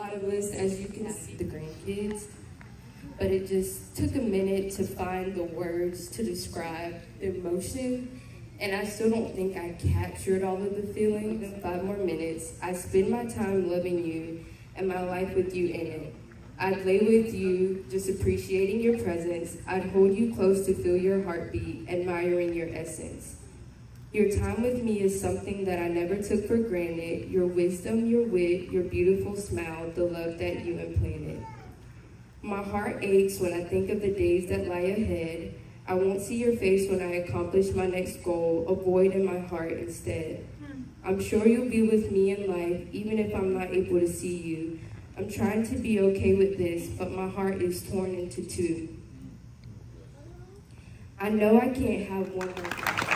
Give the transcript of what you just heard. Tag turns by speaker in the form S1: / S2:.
S1: lot of us, as you can see, the grandkids, but it just took a minute to find the words to describe the emotion, and I still don't think I captured all of the feelings in five more minutes. I spend my time loving you and my life with you in it. I'd lay with you, just appreciating your presence. I'd hold you close to feel your heartbeat, admiring your essence. Your time with me is something that I never took for granted. Your wisdom, your wit, your beautiful smile, the love that you implanted. My heart aches when I think of the days that lie ahead. I won't see your face when I accomplish my next goal, a void in my heart instead. Hmm. I'm sure you'll be with me in life, even if I'm not able to see you. I'm trying to be okay with this, but my heart is torn into two. I know I can't have one more.